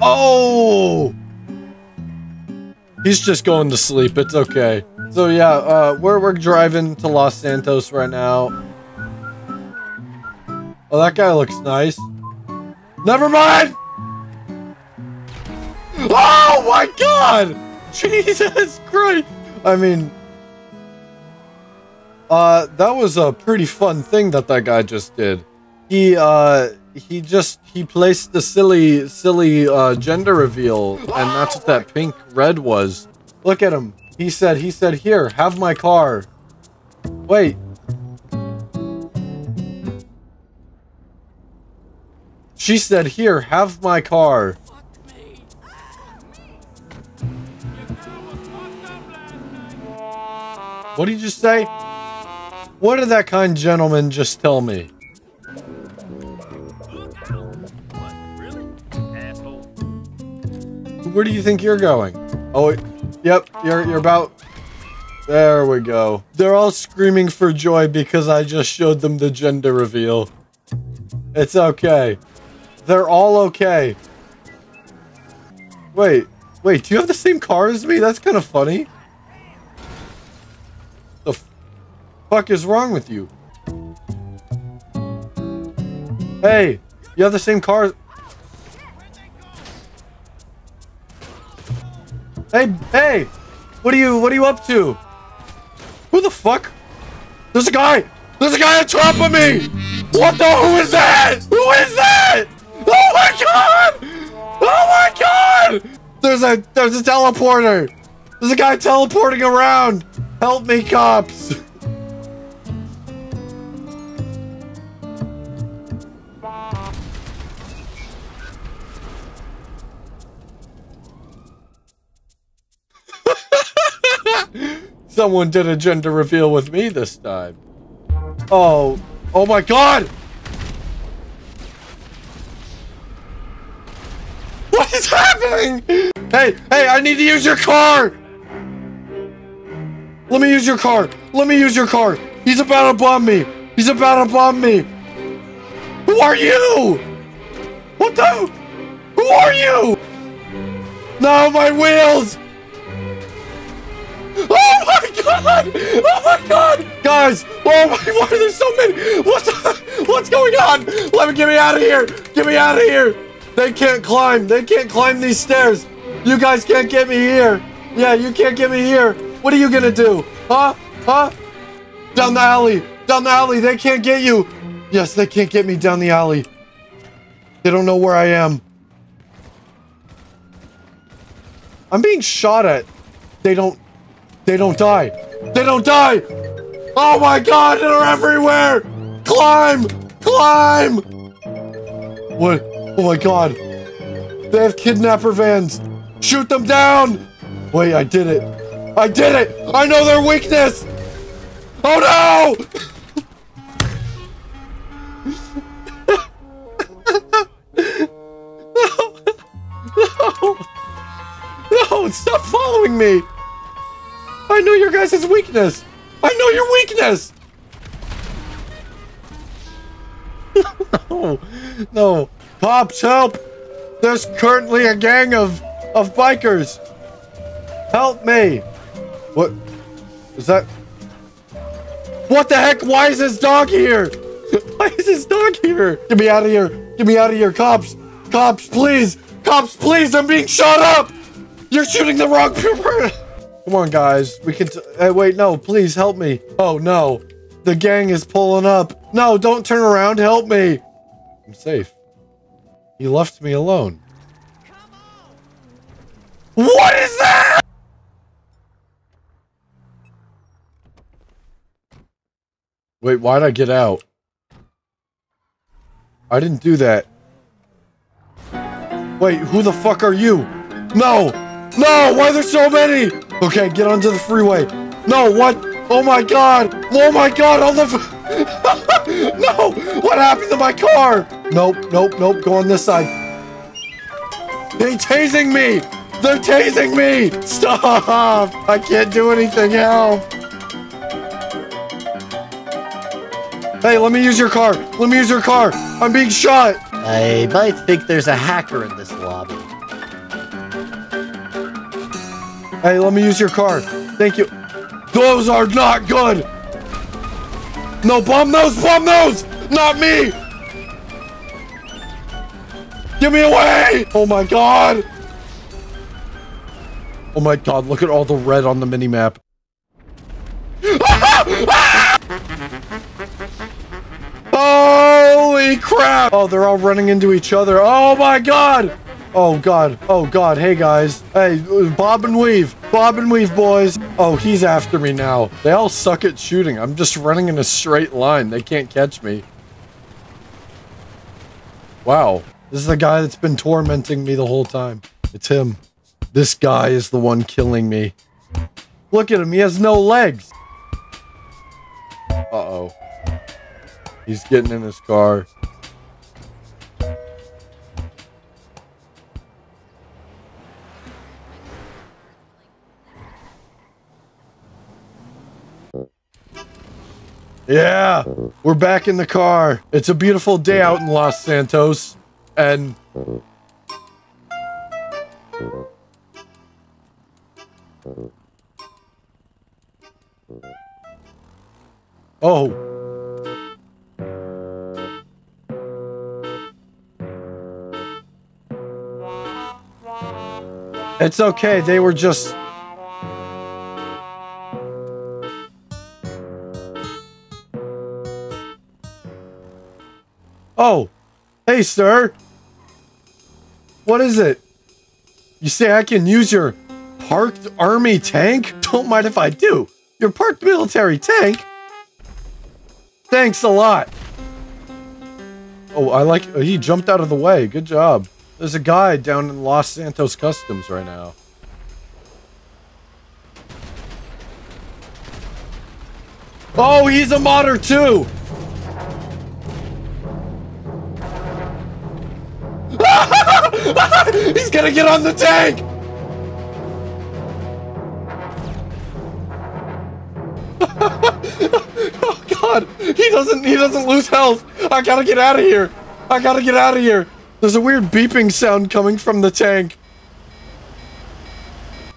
Oh! He's just going to sleep. It's okay. So yeah, uh, we're, we're driving to Los Santos right now. Oh, that guy looks nice. Never mind! Oh my god! Jesus Christ! I mean... Uh, that was a pretty fun thing that that guy just did. He, uh, he just, he placed the silly, silly, uh, gender reveal, and that's what that pink red was. Look at him. He said, he said, here, have my car. Wait. She said, here, have my car. What did you just say? What did that kind gentleman just tell me? Where do you think you're going? Oh, yep, you're you're about. There we go. They're all screaming for joy because I just showed them the gender reveal. It's okay. They're all okay. Wait, wait, do you have the same car as me? That's kind of funny. The fuck is wrong with you? Hey, you have the same car. Hey, hey! What are you, what are you up to? Who the fuck? There's a guy! There's a guy on top of me! What the, who is that? Who is that? Oh my god! Oh my god! There's a, there's a teleporter! There's a guy teleporting around! Help me, cops! Someone did a gender reveal with me this time. Oh, oh my god! What is happening? Hey, hey, I need to use your car! Let me use your car. Let me use your car. He's about to bomb me. He's about to bomb me. Who are you? What the? Who are you? No, my wheels! Oh my god! Oh my god! Guys! Oh my why are there so many? What's the, what's going on? Let me get me out of here! Get me out of here! They can't climb! They can't climb these stairs! You guys can't get me here! Yeah, you can't get me here! What are you gonna do? Huh? Huh? Down the alley! Down the alley! They can't get you! Yes, they can't get me down the alley. They don't know where I am. I'm being shot at. They don't they don't die. They don't die. Oh my god, they're everywhere. Climb, climb. What? Oh my god. They have kidnapper vans. Shoot them down. Wait, I did it. I did it. I know their weakness. Oh no. no. No. No, stop following me. I know your guys' weakness! I know your weakness! no, no. Pops, help! There's currently a gang of, of bikers! Help me! What? Is that... What the heck? Why is this dog here? Why is this dog here? Get me out of here! Get me out of here, cops! Cops, please! Cops, please! I'm being shot up! You're shooting the wrong person! Come on, guys. We can. Hey, wait, no, please help me. Oh, no. The gang is pulling up. No, don't turn around. Help me. I'm safe. He left me alone. What is that? Wait, why'd I get out? I didn't do that. Wait, who the fuck are you? No! No! Why are there so many? Okay, get onto the freeway. No, what? Oh my god! Oh my god! On the no! What happened to my car? Nope, nope, nope. Go on this side. They're tasing me! They're tasing me! Stop! I can't do anything. Help! Hey, let me use your car. Let me use your car. I'm being shot. I might think there's a hacker in this lobby. Hey, let me use your car. Thank you. Those are not good. No, bomb those, bomb those! Not me! Get me away! Oh my god! Oh my god, look at all the red on the mini-map. Holy crap! Oh, they're all running into each other. Oh my god! Oh god. Oh god. Hey guys. Hey, bob and weave. Bob and weave, boys. Oh, he's after me now. They all suck at shooting. I'm just running in a straight line. They can't catch me. Wow. This is the guy that's been tormenting me the whole time. It's him. This guy is the one killing me. Look at him. He has no legs. Uh-oh. He's getting in his car. Yeah, we're back in the car. It's a beautiful day out in Los Santos. And... Oh. It's okay, they were just Oh, hey, sir. What is it? You say I can use your parked army tank? Don't mind if I do. Your parked military tank? Thanks a lot. Oh, I like... Oh, he jumped out of the way. Good job. There's a guy down in Los Santos Customs right now. Oh, he's a modder too! He's gonna get on the tank! oh god, he doesn't he doesn't lose health. I gotta get out of here. I gotta get out of here. There's a weird beeping sound coming from the tank.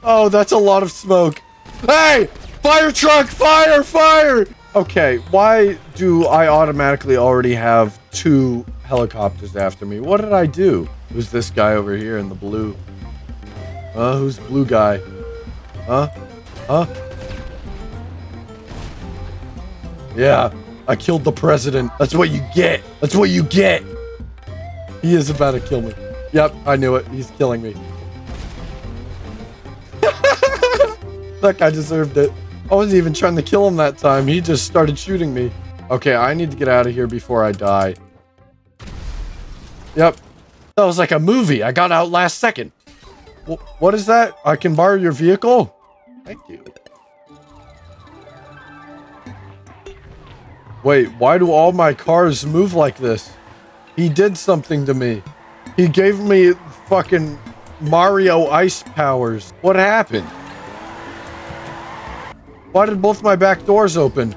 Oh, that's a lot of smoke. Hey! Fire truck! Fire! Fire! Okay, why do I automatically already have two helicopters after me? What did I do? Who's this guy over here in the blue? Uh, who's blue guy? Huh? Huh? Yeah, I killed the president. That's what you get. That's what you get. He is about to kill me. Yep, I knew it. He's killing me. that guy deserved it. I wasn't even trying to kill him that time. He just started shooting me. Okay, I need to get out of here before I die. Yep, that was like a movie. I got out last second. W what is that? I can borrow your vehicle? Thank you. Wait, why do all my cars move like this? He did something to me. He gave me fucking Mario ice powers. What happened? Why did both my back doors open?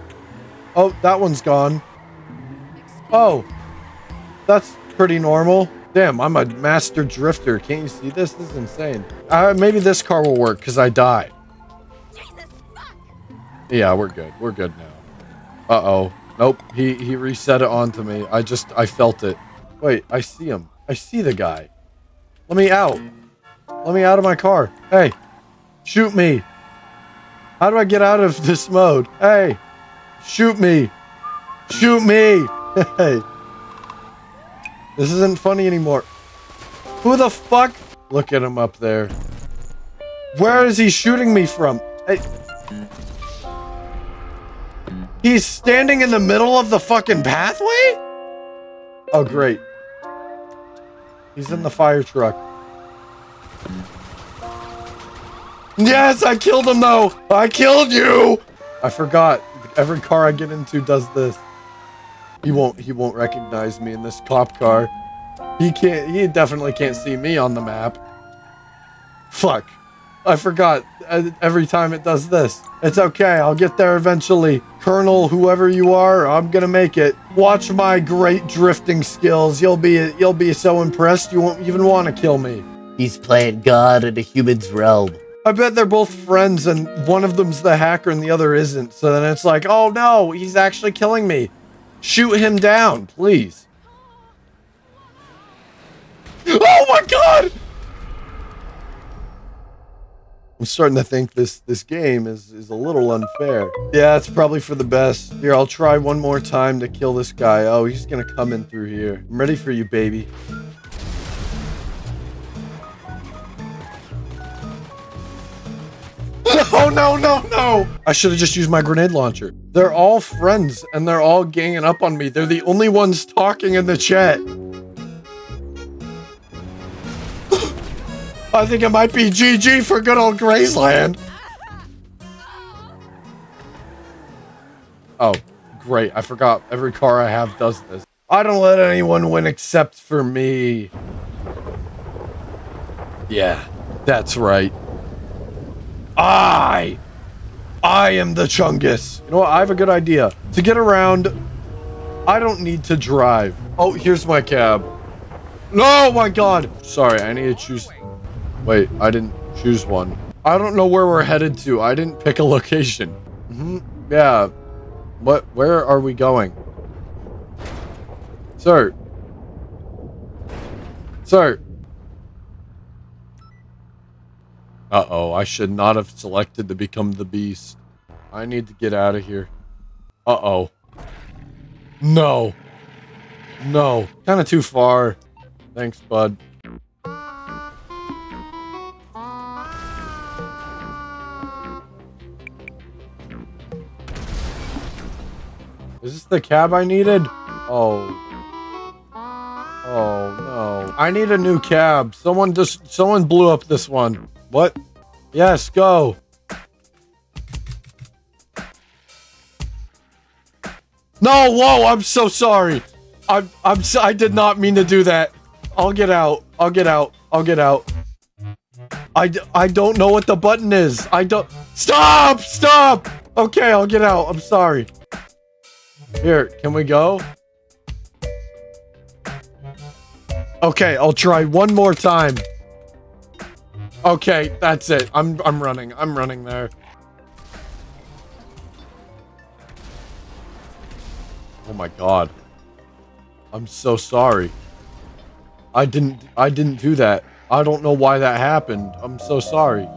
Oh, that one's gone. Oh, that's pretty normal. Damn, I'm a master drifter. Can't you see this? This is insane. Uh, maybe this car will work because I died. Jesus, Yeah, we're good. We're good now. Uh-oh. Nope. He, he reset it onto me. I just, I felt it. Wait, I see him. I see the guy. Let me out. Let me out of my car. Hey, shoot me. How do I get out of this mode? Hey, shoot me. Shoot me. Hey. This isn't funny anymore. Who the fuck? Look at him up there. Where is he shooting me from? Hey. He's standing in the middle of the fucking pathway? Oh, great. He's in the fire truck. Yes, I killed him though. I killed you. I forgot. Every car I get into does this. He won't he won't recognize me in this cop car. He can't he definitely can't see me on the map. Fuck. I forgot. Uh, every time it does this. It's okay. I'll get there eventually. Colonel, whoever you are, I'm gonna make it. Watch my great drifting skills. You'll be you'll be so impressed you won't even want to kill me. He's playing God in a human's realm. I bet they're both friends and one of them's the hacker and the other isn't. So then it's like, oh no, he's actually killing me. Shoot him down, please. Oh my god! I'm starting to think this this game is is a little unfair. Yeah, it's probably for the best. Here, I'll try one more time to kill this guy. Oh, he's gonna come in through here. I'm ready for you, baby. oh no, no, no! I should have just used my grenade launcher. They're all friends and they're all ganging up on me. They're the only ones talking in the chat. I think it might be GG for good old Graysland. Oh, great. I forgot every car I have does this. I don't let anyone win except for me. Yeah, that's right. I, I am the Chungus. You know what? I have a good idea. To get around, I don't need to drive. Oh, here's my cab. No, my God. Sorry, I need to choose Wait, I didn't choose one. I don't know where we're headed to. I didn't pick a location. Mm -hmm. Yeah. What? Where are we going? Sir. Sir. Uh-oh, I should not have selected to become the beast. I need to get out of here. Uh-oh. No. No. Kind of too far. Thanks, bud. Is this the cab I needed? Oh. Oh, no. I need a new cab. Someone just, someone blew up this one. What? Yes, go. No, whoa, I'm so sorry. I'm, I'm, so, I did not mean to do that. I'll get out. I'll get out. I'll get out. I, I don't know what the button is. I don't, stop, stop. Okay, I'll get out. I'm sorry. Here, can we go? Okay, I'll try one more time. Okay, that's it. I'm I'm running. I'm running there. Oh my god. I'm so sorry. I didn't I didn't do that. I don't know why that happened. I'm so sorry.